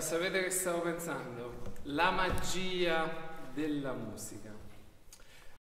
Sapete che stavo pensando? La magia della musica.